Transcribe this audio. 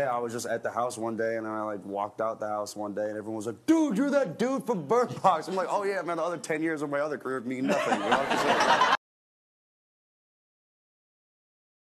Yeah, I was just at the house one day, and I like walked out the house one day, and everyone was like, "Dude, you're that dude from Bird Box." I'm like, "Oh yeah, man. The other ten years of my other career mean nothing." You